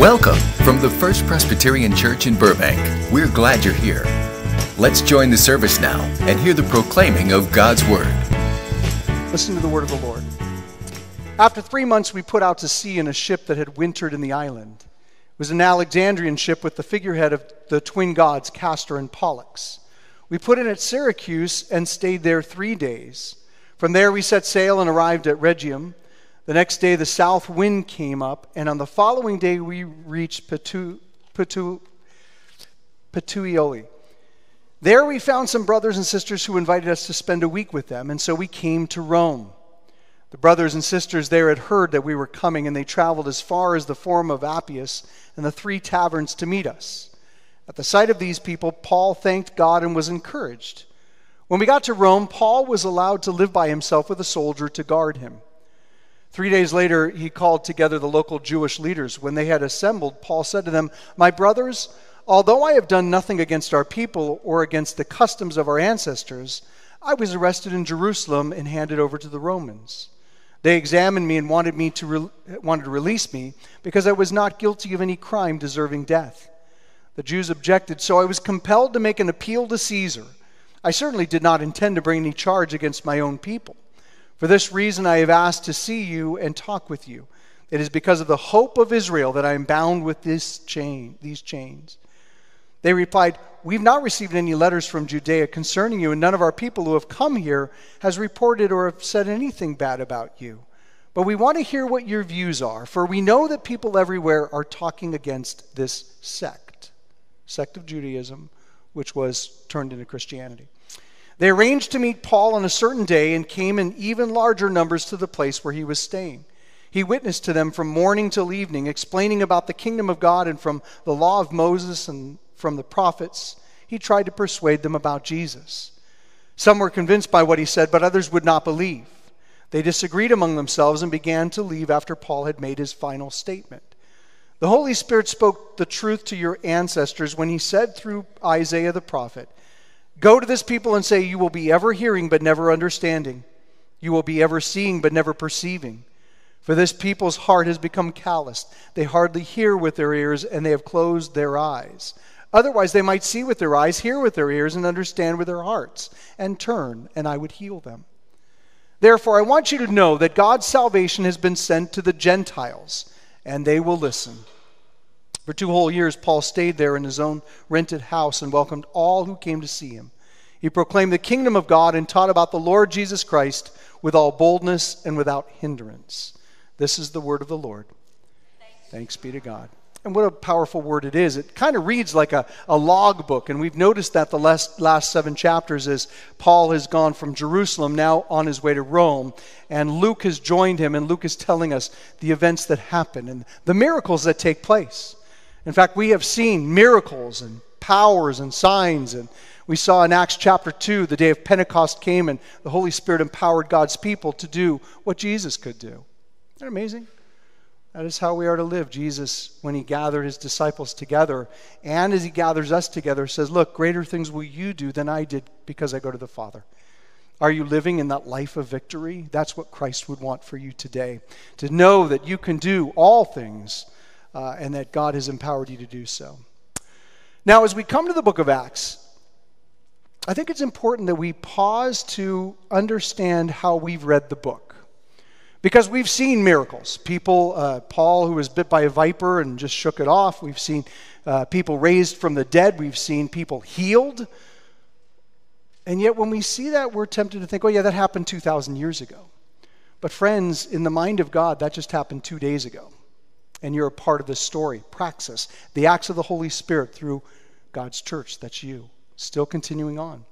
Welcome from the First Presbyterian Church in Burbank. We're glad you're here. Let's join the service now and hear the proclaiming of God's Word. Listen to the word of the Lord. After three months, we put out to sea in a ship that had wintered in the island. It was an Alexandrian ship with the figurehead of the twin gods, Castor and Pollux. We put in at Syracuse and stayed there three days. From there, we set sail and arrived at Rhegium. The next day, the south wind came up, and on the following day, we reached Petu, Petu. There, we found some brothers and sisters who invited us to spend a week with them, and so we came to Rome. The brothers and sisters there had heard that we were coming, and they traveled as far as the Forum of Appius and the three taverns to meet us. At the sight of these people, Paul thanked God and was encouraged. When we got to Rome, Paul was allowed to live by himself with a soldier to guard him. Three days later, he called together the local Jewish leaders. When they had assembled, Paul said to them, My brothers, although I have done nothing against our people or against the customs of our ancestors, I was arrested in Jerusalem and handed over to the Romans. They examined me and wanted, me to re- wanted to release me because I was not guilty of any crime deserving death. The Jews objected, so I was compelled to make an appeal to Caesar. I certainly did not intend to bring any charge against my own people. For this reason, I have asked to see you and talk with you. It is because of the hope of Israel that I am bound with this chain, these chains. They replied, We've not received any letters from Judea concerning you, and none of our people who have come here has reported or have said anything bad about you. But we want to hear what your views are, for we know that people everywhere are talking against this sect, sect of Judaism, which was turned into Christianity. They arranged to meet Paul on a certain day and came in even larger numbers to the place where he was staying. He witnessed to them from morning till evening, explaining about the kingdom of God and from the law of Moses and from the prophets. He tried to persuade them about Jesus. Some were convinced by what he said, but others would not believe. They disagreed among themselves and began to leave after Paul had made his final statement. The Holy Spirit spoke the truth to your ancestors when he said through Isaiah the prophet, Go to this people and say, You will be ever hearing but never understanding. You will be ever seeing but never perceiving. For this people's heart has become calloused. They hardly hear with their ears, and they have closed their eyes. Otherwise, they might see with their eyes, hear with their ears, and understand with their hearts, and turn, and I would heal them. Therefore, I want you to know that God's salvation has been sent to the Gentiles, and they will listen. For two whole years, Paul stayed there in his own rented house and welcomed all who came to see him. He proclaimed the kingdom of God and taught about the Lord Jesus Christ with all boldness and without hindrance. This is the word of the Lord. Thanks, Thanks be to God. And what a powerful word it is. It kind of reads like a, a log book. And we've noticed that the last, last seven chapters as Paul has gone from Jerusalem now on his way to Rome. And Luke has joined him, and Luke is telling us the events that happen and the miracles that take place. In fact, we have seen miracles and powers and signs. And we saw in Acts chapter 2, the day of Pentecost came and the Holy Spirit empowered God's people to do what Jesus could do. Isn't that amazing? That is how we are to live. Jesus, when he gathered his disciples together, and as he gathers us together, says, Look, greater things will you do than I did because I go to the Father. Are you living in that life of victory? That's what Christ would want for you today. To know that you can do all things uh, and that God has empowered you to do so. Now, as we come to the book of Acts, I think it's important that we pause to understand how we've read the book. Because we've seen miracles. People, uh, Paul, who was bit by a viper and just shook it off. We've seen uh, people raised from the dead. We've seen people healed. And yet, when we see that, we're tempted to think, oh, yeah, that happened 2,000 years ago. But, friends, in the mind of God, that just happened two days ago and you're a part of this story. Praxis, the acts of the Holy Spirit through God's church. That's you. Still continuing on.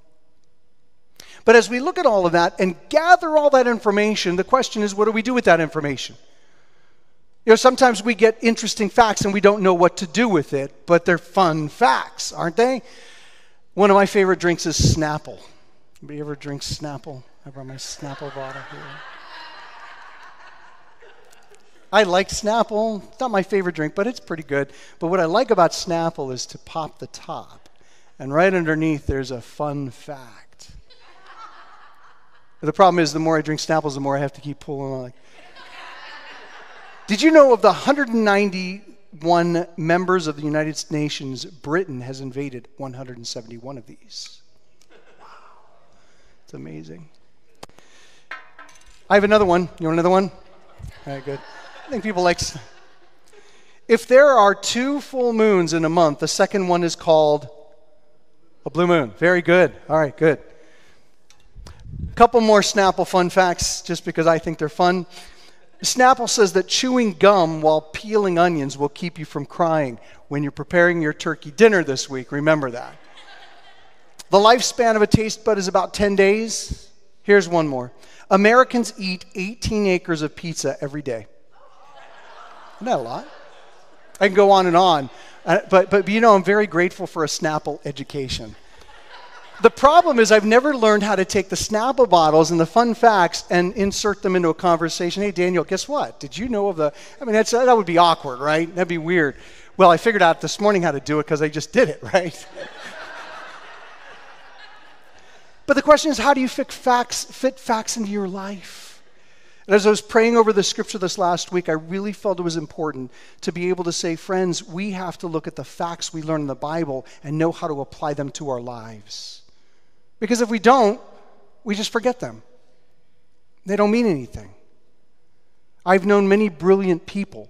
But as we look at all of that and gather all that information, the question is what do we do with that information? You know, sometimes we get interesting facts and we don't know what to do with it, but they're fun facts, aren't they? One of my favorite drinks is Snapple. Anybody ever drink Snapple? I brought my Snapple bottle here. I like Snapple. It's not my favorite drink, but it's pretty good. But what I like about Snapple is to pop the top. And right underneath, there's a fun fact. the problem is, the more I drink Snapples, the more I have to keep pulling on. Did you know of the 191 members of the United Nations, Britain has invaded 171 of these. Wow. It's amazing. I have another one. You want another one? All right, good. I think people like. If there are two full moons in a month, the second one is called a blue moon. Very good. All right, good. A couple more Snapple fun facts, just because I think they're fun. Snapple says that chewing gum while peeling onions will keep you from crying when you're preparing your turkey dinner this week. Remember that. The lifespan of a taste bud is about 10 days. Here's one more Americans eat 18 acres of pizza every day. Isn't that a lot? I can go on and on. Uh, but, but, you know, I'm very grateful for a Snapple education. The problem is, I've never learned how to take the Snapple bottles and the fun facts and insert them into a conversation. Hey, Daniel, guess what? Did you know of the. I mean, that's, that would be awkward, right? That'd be weird. Well, I figured out this morning how to do it because I just did it, right? but the question is, how do you fit facts, fit facts into your life? And as I was praying over the scripture this last week, I really felt it was important to be able to say, friends, we have to look at the facts we learn in the Bible and know how to apply them to our lives. Because if we don't, we just forget them. They don't mean anything. I've known many brilliant people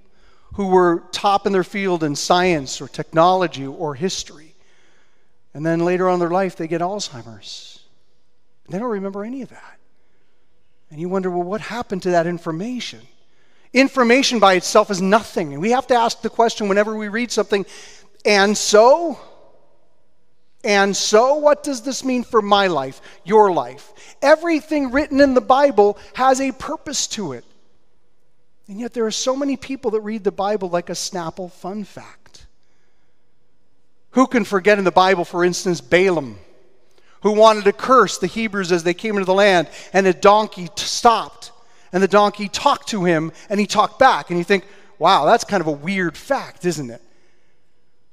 who were top in their field in science or technology or history. And then later on in their life, they get Alzheimer's. They don't remember any of that. And you wonder, well, what happened to that information? Information by itself is nothing. And we have to ask the question whenever we read something, and so? And so, what does this mean for my life, your life? Everything written in the Bible has a purpose to it. And yet, there are so many people that read the Bible like a Snapple fun fact. Who can forget in the Bible, for instance, Balaam? Who wanted to curse the Hebrews as they came into the land, and a donkey stopped. And the donkey talked to him, and he talked back. And you think, wow, that's kind of a weird fact, isn't it?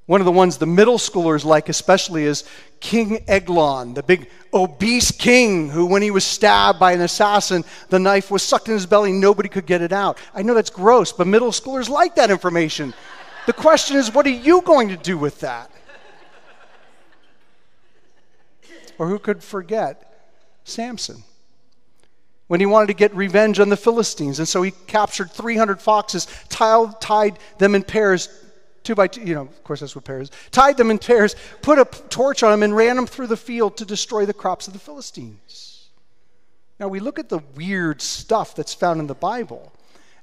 One of the ones the middle schoolers like especially is King Eglon, the big obese king who, when he was stabbed by an assassin, the knife was sucked in his belly, nobody could get it out. I know that's gross, but middle schoolers like that information. The question is, what are you going to do with that? Or who could forget Samson? When he wanted to get revenge on the Philistines, and so he captured 300 foxes, tied, tied them in pairs, two by two, you know, of course that's what pairs, tied them in pairs, put a torch on them, and ran them through the field to destroy the crops of the Philistines. Now we look at the weird stuff that's found in the Bible,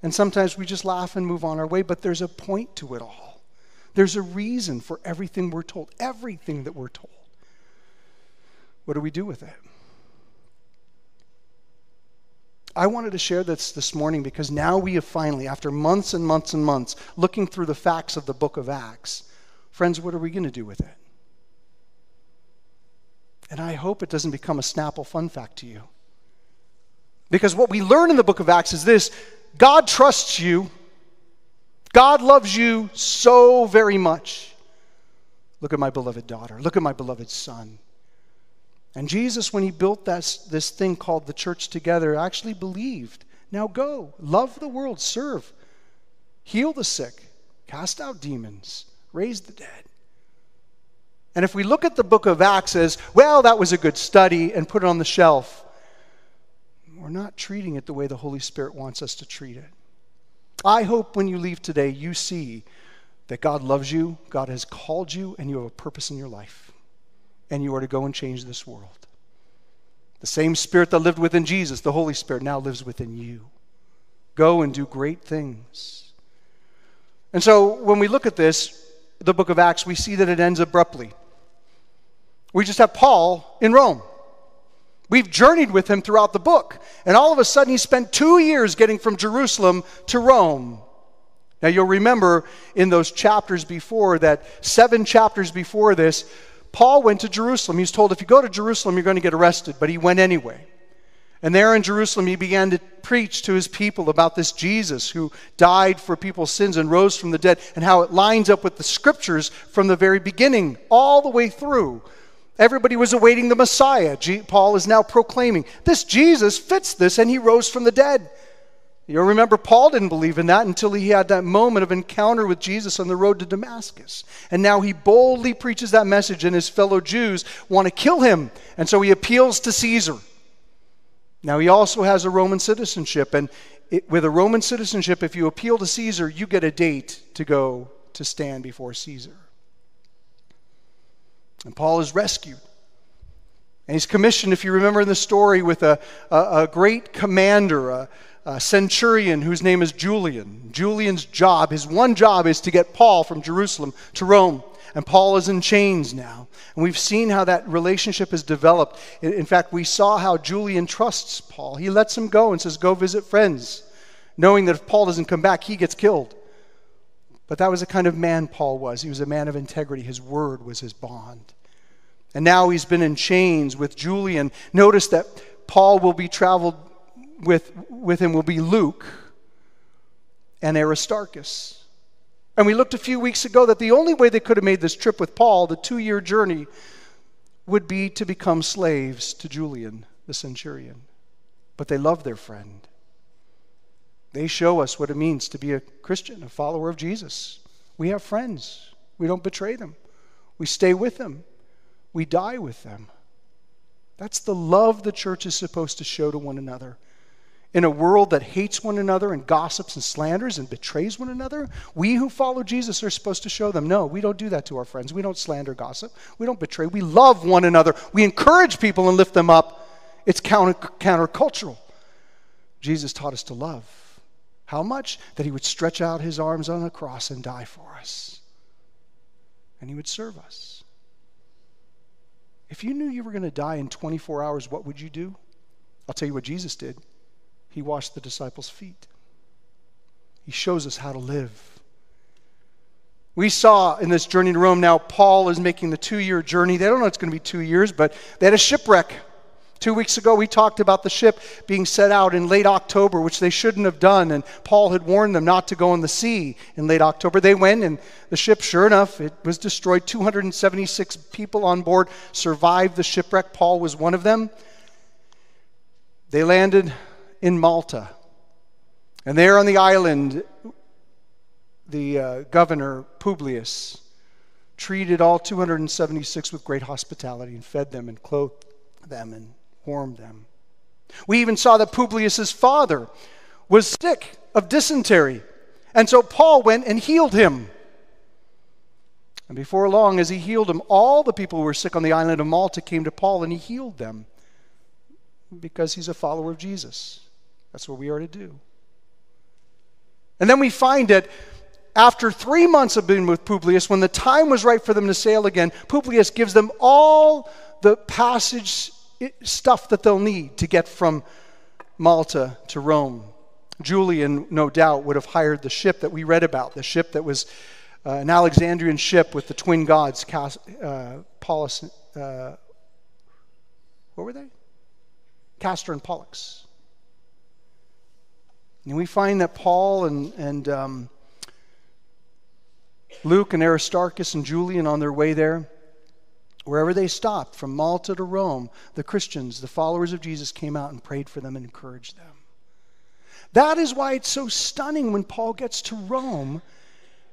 and sometimes we just laugh and move on our way, but there's a point to it all. There's a reason for everything we're told, everything that we're told. What do we do with it? I wanted to share this this morning because now we have finally, after months and months and months, looking through the facts of the book of Acts, friends, what are we going to do with it? And I hope it doesn't become a Snapple fun fact to you. Because what we learn in the book of Acts is this God trusts you, God loves you so very much. Look at my beloved daughter, look at my beloved son. And Jesus, when he built this, this thing called the church together, actually believed now go, love the world, serve, heal the sick, cast out demons, raise the dead. And if we look at the book of Acts as, well, that was a good study and put it on the shelf, we're not treating it the way the Holy Spirit wants us to treat it. I hope when you leave today, you see that God loves you, God has called you, and you have a purpose in your life and you are to go and change this world. The same Spirit that lived within Jesus, the Holy Spirit, now lives within you. Go and do great things. And so when we look at this, the book of Acts, we see that it ends abruptly. We just have Paul in Rome. We've journeyed with him throughout the book. And all of a sudden, he spent two years getting from Jerusalem to Rome. Now, you'll remember in those chapters before that, seven chapters before this, Paul went to Jerusalem. He was told, if you go to Jerusalem, you're going to get arrested, but he went anyway. And there in Jerusalem, he began to preach to his people about this Jesus who died for people's sins and rose from the dead, and how it lines up with the scriptures from the very beginning, all the way through. Everybody was awaiting the Messiah. Paul is now proclaiming this Jesus fits this, and he rose from the dead. You'll remember Paul didn't believe in that until he had that moment of encounter with Jesus on the road to Damascus. And now he boldly preaches that message, and his fellow Jews want to kill him. And so he appeals to Caesar. Now he also has a Roman citizenship. And it, with a Roman citizenship, if you appeal to Caesar, you get a date to go to stand before Caesar. And Paul is rescued. And he's commissioned, if you remember the story, with a, a, a great commander, a, a centurion whose name is Julian. Julian's job, his one job, is to get Paul from Jerusalem to Rome. And Paul is in chains now. And we've seen how that relationship has developed. In fact, we saw how Julian trusts Paul. He lets him go and says, Go visit friends, knowing that if Paul doesn't come back, he gets killed. But that was the kind of man Paul was. He was a man of integrity. His word was his bond. And now he's been in chains with Julian. Notice that Paul will be traveled with, with him will be Luke and Aristarchus. And we looked a few weeks ago that the only way they could have made this trip with Paul, the two year journey, would be to become slaves to Julian, the centurion. But they love their friend. They show us what it means to be a Christian, a follower of Jesus. We have friends, we don't betray them, we stay with them we die with them. That's the love the church is supposed to show to one another. In a world that hates one another and gossips and slanders and betrays one another, we who follow Jesus are supposed to show them no, we don't do that to our friends. We don't slander, gossip. We don't betray. We love one another. We encourage people and lift them up. It's counter, countercultural. Jesus taught us to love. How much? That he would stretch out his arms on the cross and die for us. And he would serve us. If you knew you were going to die in 24 hours, what would you do? I'll tell you what Jesus did. He washed the disciples' feet. He shows us how to live. We saw in this journey to Rome now, Paul is making the two year journey. They don't know it's going to be two years, but they had a shipwreck. Two weeks ago, we talked about the ship being set out in late October, which they shouldn't have done. And Paul had warned them not to go in the sea in late October. They went, and the ship, sure enough, it was destroyed. 276 people on board survived the shipwreck. Paul was one of them. They landed in Malta. And there on the island, the uh, governor, Publius, treated all 276 with great hospitality and fed them and clothed them and warmed them. We even saw that Publius's father was sick of dysentery. And so Paul went and healed him. And before long, as he healed him, all the people who were sick on the island of Malta came to Paul and he healed them because he's a follower of Jesus. That's what we are to do. And then we find that after three months of being with Publius, when the time was right for them to sail again, Publius gives them all the passage stuff that they'll need to get from Malta to Rome. Julian, no doubt, would have hired the ship that we read about, the ship that was uh, an Alexandrian ship with the twin gods, uh, Paulus, uh, what were they? Castor and Pollux. And we find that Paul and, and um, Luke and Aristarchus and Julian on their way there Wherever they stopped, from Malta to Rome, the Christians, the followers of Jesus, came out and prayed for them and encouraged them. That is why it's so stunning when Paul gets to Rome.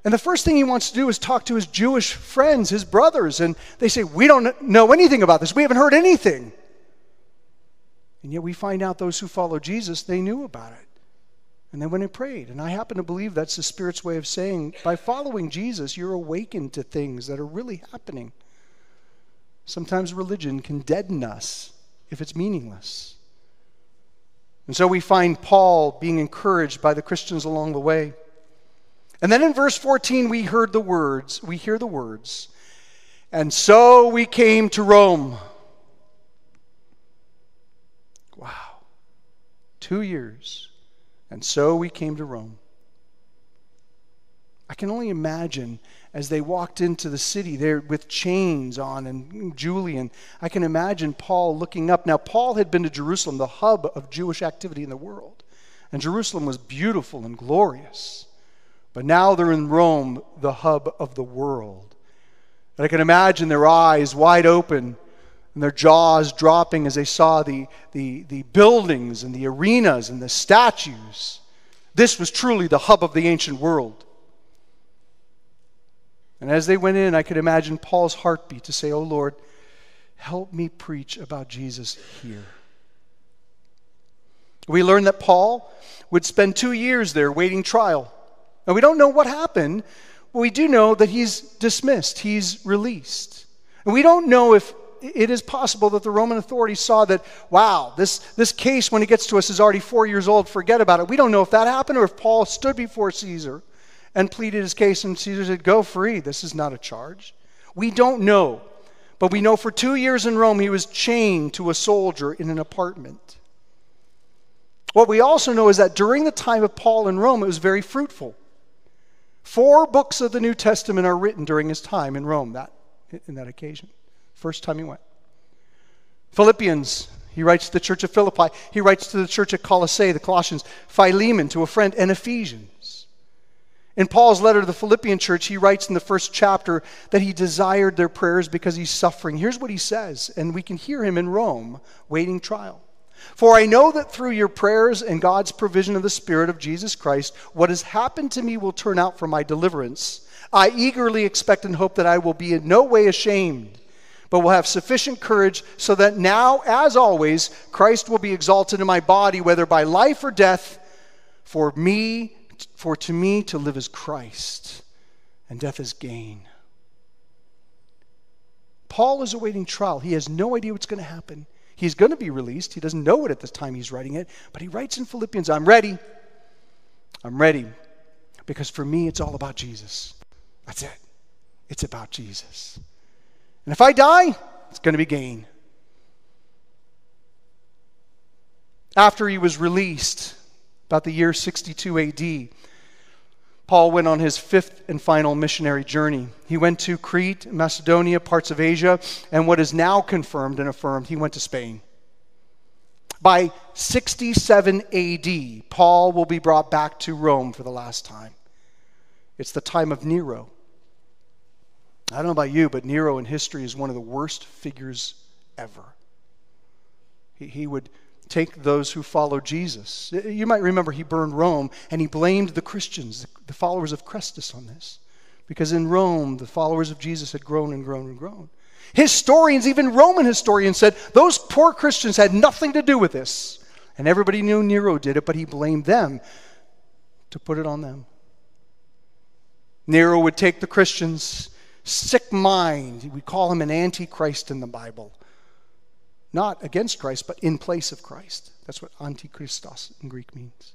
And the first thing he wants to do is talk to his Jewish friends, his brothers, and they say, We don't know anything about this. We haven't heard anything. And yet we find out those who follow Jesus, they knew about it. And they went and prayed. And I happen to believe that's the Spirit's way of saying, by following Jesus, you're awakened to things that are really happening. Sometimes religion can deaden us if it's meaningless. And so we find Paul being encouraged by the Christians along the way. And then in verse 14, we heard the words, we hear the words, and so we came to Rome. Wow. Two years. And so we came to Rome. I can only imagine as they walked into the city there with chains on and Julian. I can imagine Paul looking up. Now, Paul had been to Jerusalem, the hub of Jewish activity in the world. And Jerusalem was beautiful and glorious. But now they're in Rome, the hub of the world. And I can imagine their eyes wide open and their jaws dropping as they saw the, the, the buildings and the arenas and the statues This was truly the hub of the ancient world. And as they went in, I could imagine Paul's heartbeat to say, Oh Lord, help me preach about Jesus here. We learned that Paul would spend two years there waiting trial. And we don't know what happened, but we do know that he's dismissed, he's released. And we don't know if it is possible that the Roman authorities saw that, wow, this, this case, when it gets to us, is already four years old, forget about it. We don't know if that happened or if Paul stood before Caesar and pleaded his case, and Caesar said, go free. This is not a charge. We don't know. But we know for two years in Rome, he was chained to a soldier in an apartment. What we also know is that during the time of Paul in Rome, it was very fruitful. Four books of the New Testament are written during his time in Rome, that, in that occasion. First time he went. Philippians, he writes to the church of Philippi. He writes to the church at Colossae, the Colossians. Philemon, to a friend, and Ephesians. In Paul's letter to the Philippian church, he writes in the first chapter that he desired their prayers because he's suffering. Here's what he says, and we can hear him in Rome waiting trial. For I know that through your prayers and God's provision of the Spirit of Jesus Christ, what has happened to me will turn out for my deliverance. I eagerly expect and hope that I will be in no way ashamed, but will have sufficient courage so that now, as always, Christ will be exalted in my body, whether by life or death. For me, for to me to live is Christ, and death is gain. Paul is awaiting trial. He has no idea what's going to happen. He's going to be released. He doesn't know it at the time he's writing it, but he writes in Philippians, I'm ready. I'm ready. Because for me, it's all about Jesus. That's it. It's about Jesus. And if I die, it's going to be gain. After he was released, about the year 62 AD, Paul went on his fifth and final missionary journey. He went to Crete, Macedonia, parts of Asia, and what is now confirmed and affirmed, he went to Spain. By 67 AD, Paul will be brought back to Rome for the last time. It's the time of Nero. I don't know about you, but Nero in history is one of the worst figures ever. He, he would take those who follow Jesus. You might remember he burned Rome and he blamed the Christians, the followers of Christus, on this. Because in Rome, the followers of Jesus had grown and grown and grown. Historians, even Roman historians, said those poor Christians had nothing to do with this. And everybody knew Nero did it, but he blamed them to put it on them. Nero would take the Christians, sick mind, we call him an antichrist in the Bible not against Christ, but in place of Christ. That's what antichristos in Greek means.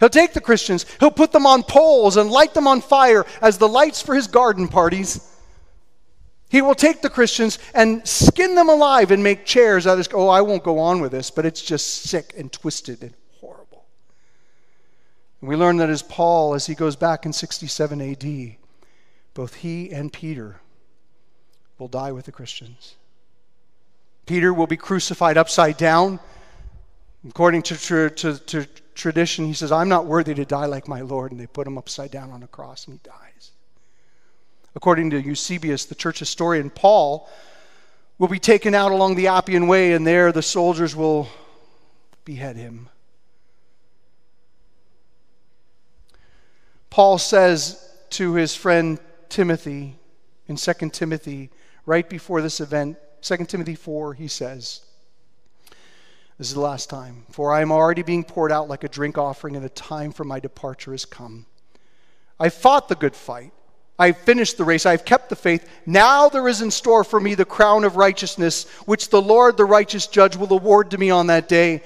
He'll take the Christians, he'll put them on poles and light them on fire as the lights for his garden parties. He will take the Christians and skin them alive and make chairs out of this. Oh, I won't go on with this, but it's just sick and twisted and horrible. And we learn that as Paul, as he goes back in 67 AD, both he and Peter will die with the Christians. Peter will be crucified upside down. According to, to, to, tradition, he says, I'm not worthy to die like my Lord. And they put him upside down on a cross and he dies. According to Eusebius, the church historian, Paul will be taken out along the Appian Way, and there the soldiers will behead him. Paul says to his friend Timothy in 2 Timothy, right before this event, 2 Timothy 4, he says, This is the last time. For I am already being poured out like a drink offering, and the time for my departure has come. I fought the good fight. I have finished the race. I have kept the faith. Now there is in store for me the crown of righteousness, which the Lord, the righteous judge, will award to me on that day.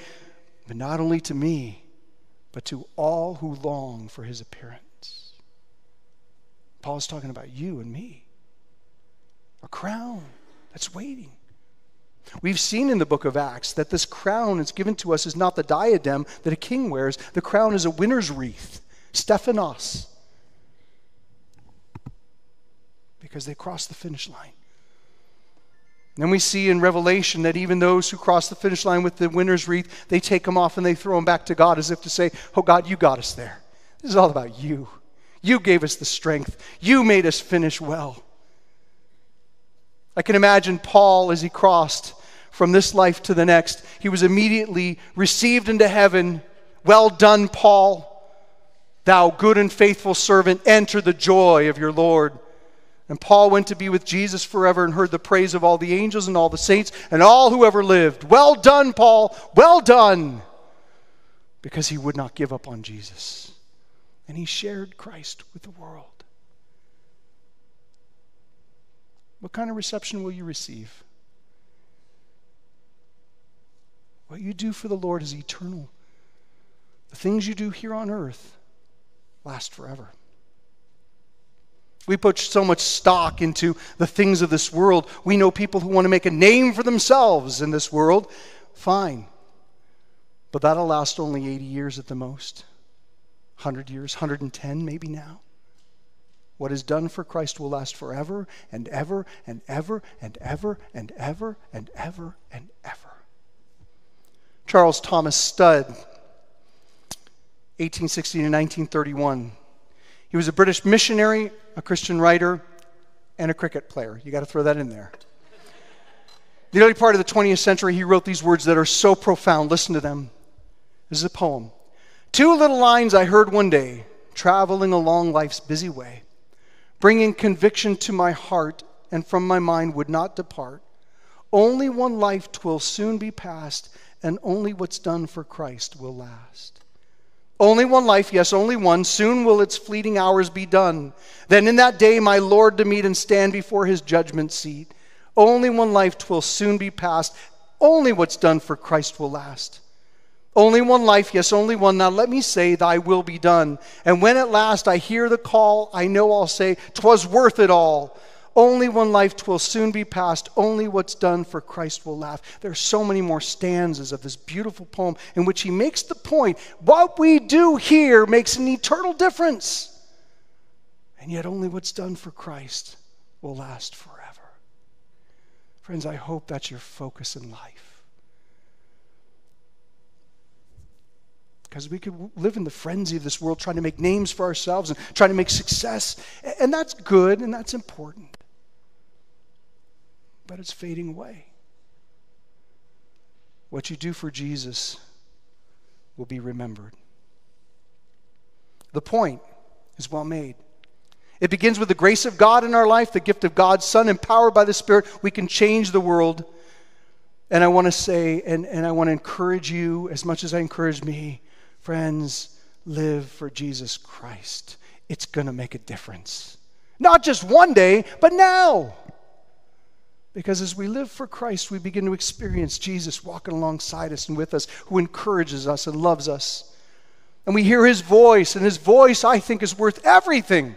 But not only to me, but to all who long for his appearance. Paul's talking about you and me. A crown that's waiting. We've seen in the book of Acts that this crown that's given to us is not the diadem that a king wears. The crown is a winner's wreath, Stephanos, because they crossed the finish line. then we see in Revelation that even those who cross the finish line with the winner's wreath, they take them off and they throw them back to God as if to say, Oh, God, you got us there. This is all about you. You gave us the strength, you made us finish well. I can imagine Paul as he crossed from this life to the next. He was immediately received into heaven. Well done, Paul. Thou good and faithful servant, enter the joy of your Lord. And Paul went to be with Jesus forever and heard the praise of all the angels and all the saints and all who ever lived. Well done, Paul. Well done. Because he would not give up on Jesus. And he shared Christ with the world. What kind of reception will you receive? What you do for the Lord is eternal. The things you do here on earth last forever. We put so much stock into the things of this world. We know people who want to make a name for themselves in this world. Fine. But that'll last only 80 years at the most. 100 years, 110 maybe now. What is done for Christ will last forever and ever and ever and ever and ever and ever and ever. Charles Thomas Studd, 1860 to 1931. He was a British missionary, a Christian writer, and a cricket player. You got to throw that in there. The early part of the 20th century, he wrote these words that are so profound. Listen to them. This is a poem. Two little lines I heard one day, traveling along life's busy way, bringing conviction to my heart and from my mind would not depart. Only one life twill soon be past, and only what's done for Christ will last. Only one life, yes, only one. Soon will its fleeting hours be done. Then in that day, my Lord to meet and stand before his judgment seat. Only one life twill soon be past. Only what's done for Christ will last. Only one life, yes, only one. Now let me say, Thy will be done. And when at last I hear the call, I know I'll say, 'Twas worth it all. Only one life twill soon be past. Only what's done for Christ will laugh. There are so many more stanzas of this beautiful poem in which he makes the point what we do here makes an eternal difference. And yet, only what's done for Christ will last forever. Friends, I hope that's your focus in life. Because we could live in the frenzy of this world trying to make names for ourselves and trying to make success. And that's good and that's important but it's fading away. What you do for Jesus will be remembered. The point is well made. It begins with the grace of God in our life, the gift of God's Son, empowered by the Spirit. We can change the world. And I want to say, and, and I want to encourage you as much as I encourage me, friends, live for Jesus Christ. It's going to make a difference. Not just one day, but now. Because as we live for Christ, we begin to experience Jesus walking alongside us and with us, who encourages us and loves us. And we hear his voice, and his voice, I think, is worth everything.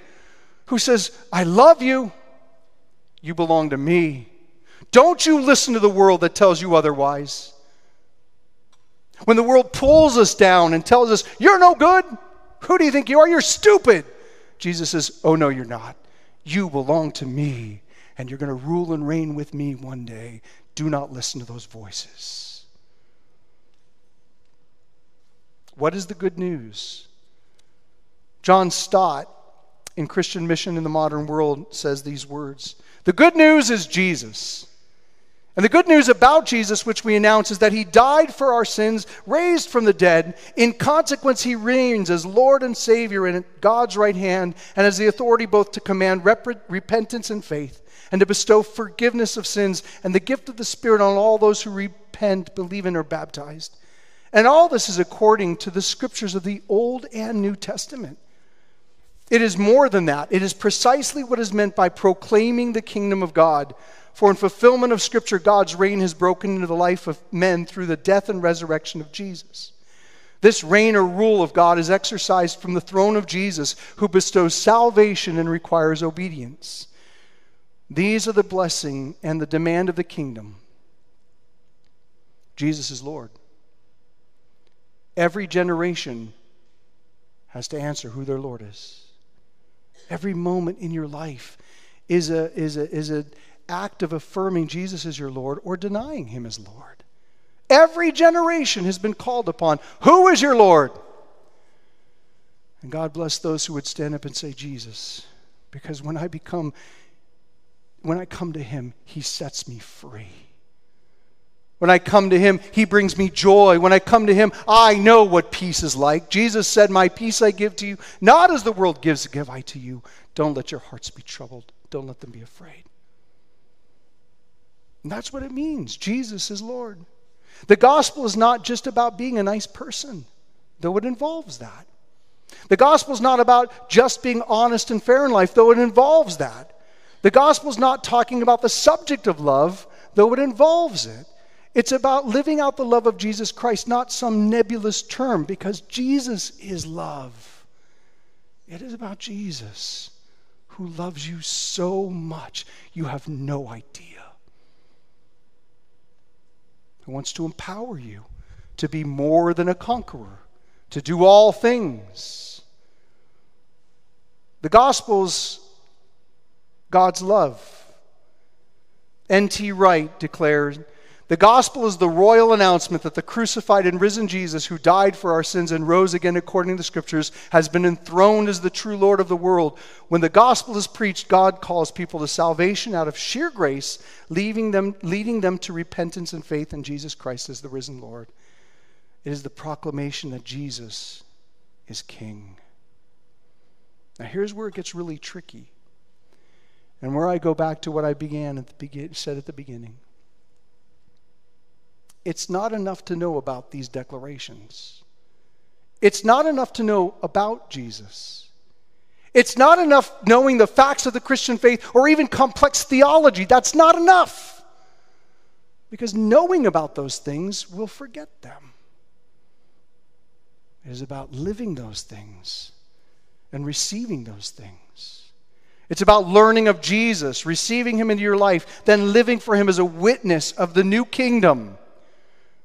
Who says, I love you, you belong to me. Don't you listen to the world that tells you otherwise. When the world pulls us down and tells us, You're no good, who do you think you are? You're stupid. Jesus says, Oh, no, you're not. You belong to me and you're going to rule and reign with me one day. Do not listen to those voices. What is the good news? John Stott, in Christian Mission in the Modern World, says these words The good news is Jesus. And the good news about Jesus, which we announce, is that he died for our sins, raised from the dead. In consequence, he reigns as Lord and Savior in God's right hand and has the authority both to command rep- repentance and faith and to bestow forgiveness of sins and the gift of the Spirit on all those who repent, believe and are baptized. And all this is according to the scriptures of the Old and New Testament. It is more than that. It is precisely what is meant by proclaiming the kingdom of God. For in fulfillment of Scripture, God's reign has broken into the life of men through the death and resurrection of Jesus. This reign or rule of God is exercised from the throne of Jesus, who bestows salvation and requires obedience. These are the blessing and the demand of the kingdom. Jesus is Lord. Every generation has to answer who their Lord is. Every moment in your life is a is a is an act of affirming Jesus as your Lord or denying him as Lord. Every generation has been called upon. Who is your Lord? And God bless those who would stand up and say, Jesus. Because when I become when I come to Him, He sets me free. When I come to him, he brings me joy. When I come to him, I know what peace is like. Jesus said, My peace I give to you, not as the world gives, give I to you. Don't let your hearts be troubled. Don't let them be afraid. And that's what it means. Jesus is Lord. The gospel is not just about being a nice person, though it involves that. The gospel is not about just being honest and fair in life, though it involves that. The gospel is not talking about the subject of love, though it involves it. It's about living out the love of Jesus Christ, not some nebulous term, because Jesus is love. It is about Jesus who loves you so much, you have no idea. Wants to empower you to be more than a conqueror, to do all things. The Gospel's God's love. N.T. Wright declares the gospel is the royal announcement that the crucified and risen Jesus, who died for our sins and rose again according to the scriptures, has been enthroned as the true Lord of the world. When the gospel is preached, God calls people to salvation out of sheer grace, leaving them, leading them to repentance and faith in Jesus Christ as the risen Lord. It is the proclamation that Jesus is King. Now, here's where it gets really tricky, and where I go back to what I began at the begin, said at the beginning. It's not enough to know about these declarations. It's not enough to know about Jesus. It's not enough knowing the facts of the Christian faith or even complex theology. That's not enough. Because knowing about those things will forget them. It is about living those things and receiving those things. It's about learning of Jesus, receiving him into your life, then living for him as a witness of the new kingdom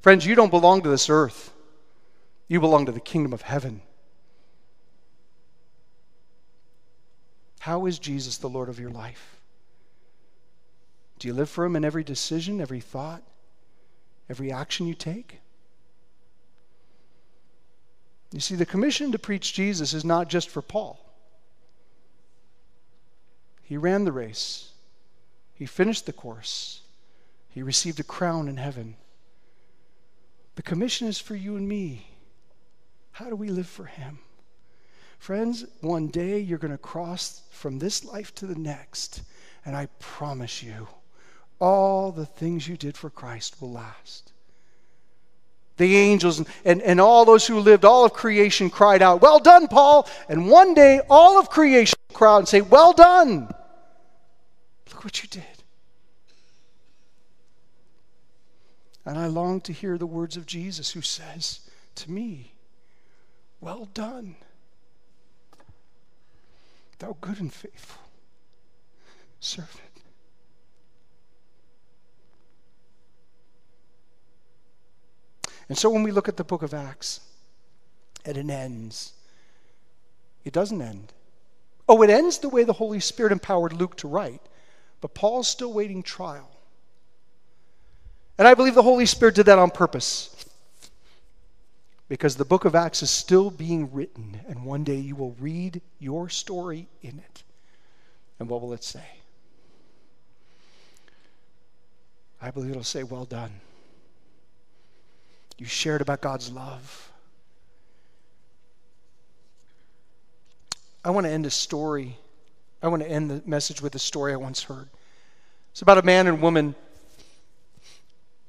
Friends, you don't belong to this earth, you belong to the kingdom of heaven. How is Jesus the Lord of your life? Do you live for Him in every decision, every thought, every action you take? You see, the commission to preach Jesus is not just for Paul. He ran the race, he finished the course, he received a crown in heaven. The commission is for you and me. How do we live for Him? Friends, one day you're going to cross from this life to the next, and I promise you, all the things you did for Christ will last. The angels and, and, and all those who lived, all of creation cried out, Well done, Paul. And one day all of creation will cry out and say, Well done. Look what you did. And I long to hear the words of Jesus who says to me, Well done, thou good and faithful servant. And so when we look at the book of Acts, and it ends, it doesn't end. Oh, it ends the way the Holy Spirit empowered Luke to write, but Paul's still waiting trial. And I believe the Holy Spirit did that on purpose. Because the book of Acts is still being written, and one day you will read your story in it. And what will it say? I believe it'll say, Well done. You shared about God's love. I want to end a story. I want to end the message with a story I once heard. It's about a man and woman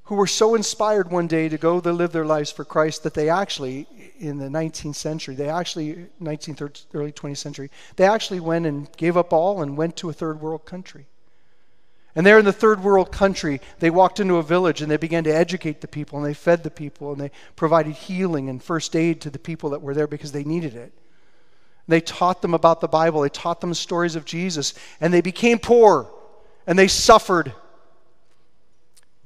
who were so inspired one day to go to live their lives for Christ that they actually, in the 19th century, they actually, 19th early 20th century, they actually went and gave up all and went to a third world country. And there in the third world country, they walked into a village and they began to educate the people and they fed the people and they provided healing and first aid to the people that were there because they needed it. They taught them about the Bible, they taught them stories of Jesus, and they became poor and they suffered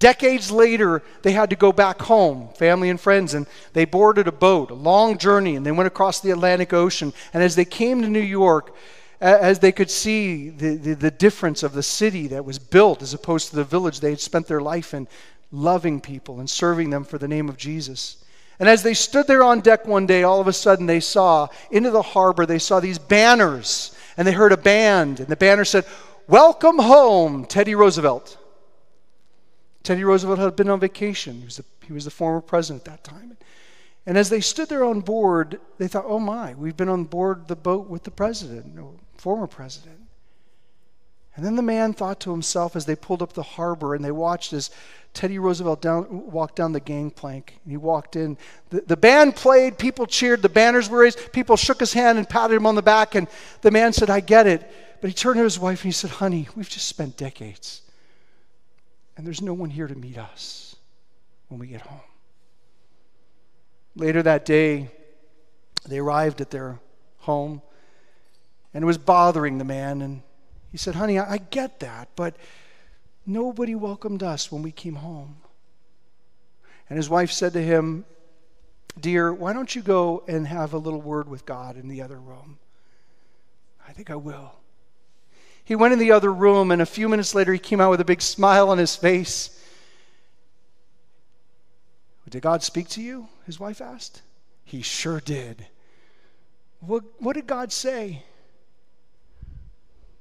Decades later, they had to go back home, family and friends, and they boarded a boat, a long journey, and they went across the Atlantic Ocean. And as they came to New York, as they could see the, the, the, difference of the city that was built as opposed to the village they had spent their life in, loving people and serving them for the name of Jesus. And as they stood there on deck one day, all of a sudden they saw into the harbor, they saw these banners, and they heard a band, and the banner said, Welcome home, Teddy Roosevelt. Teddy Roosevelt had been on vacation. He was, the, he was the former president at that time. And as they stood there on board, they thought, oh my, we've been on board the boat with the president, or former president. And then the man thought to himself as they pulled up the harbor and they watched as Teddy Roosevelt down, walked down the gangplank. And he walked in. The, the band played, people cheered, the banners were raised, people shook his hand and patted him on the back. And the man said, I get it. But he turned to his wife and he said, Honey, we've just spent decades. And there's no one here to meet us when we get home. Later that day, they arrived at their home, and it was bothering the man. And he said, Honey, I, get that, but nobody welcomed us when we came home. And his wife said to him, Dear, why don't you go and have a little word with God in the other room? I think I will. He went in the other room, and a few minutes later, he came out with a big smile on his face. Did God speak to you? His wife asked. He sure did. What, what did God say?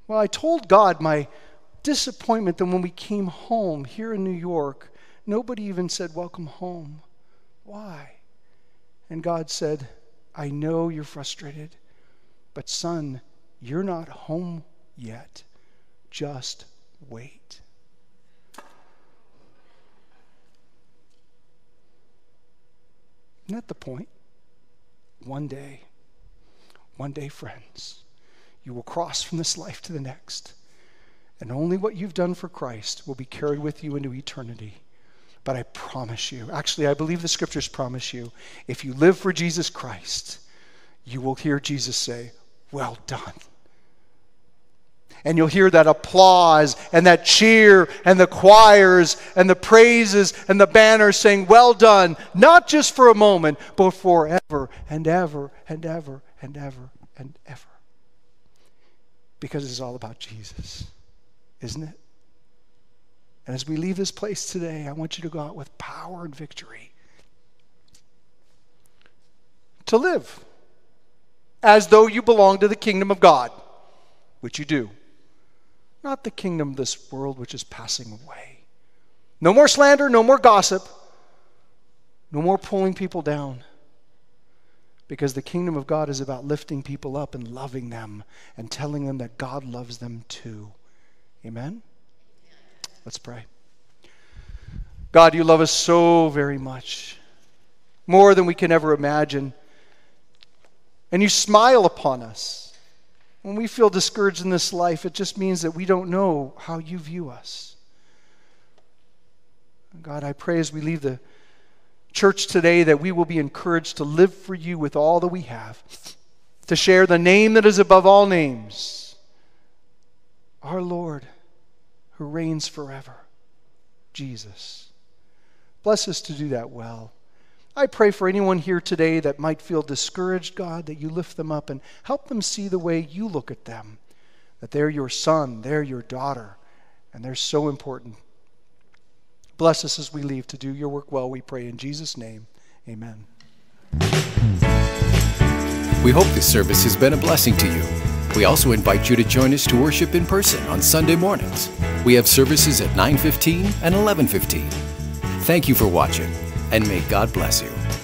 Well, I told God my disappointment that when we came home here in New York, nobody even said, Welcome home. Why? And God said, I know you're frustrated, but son, you're not home yet. Just wait. Isn't that the point? One day, one day, friends, you will cross from this life to the next. And only what you've done for Christ will be carried with you into eternity. But I promise you, actually, I believe the scriptures promise you, if you live for Jesus Christ, you will hear Jesus say, Well done and you'll hear that applause and that cheer and the choirs and the praises and the banners saying, Well done, not just for a moment, but forever and ever and ever and ever and ever. Because it's all about Jesus, isn't it? And as we leave this place today, I want you to go out with power and victory to live as though you belong to the kingdom of God, which you do not the kingdom of this world which is passing away. No more slander, no more gossip, no more pulling people down. Because the kingdom of God is about lifting people up and loving them and telling them that God loves them too. Amen? Let's pray. God, you love us so very much, more than we can ever imagine. And you smile upon us. When we feel discouraged in this life, it just means that we don't know how you view us. God, I pray as we leave the church today that we will be encouraged to live for you with all that we have, to share the name that is above all names, our Lord who reigns forever, Jesus. Bless us to do that well. I pray for anyone here today that might feel discouraged, God, that you lift them up and help them see the way you look at them, that they're your son, they're your daughter, and they're so important. Bless us as we leave to do your work well, we pray in Jesus' name. Amen. We hope this service has been a blessing to you. We also invite you to join us to worship in person on Sunday mornings. We have services at 9:15 and 11:15. Thank you for watching and may God bless you.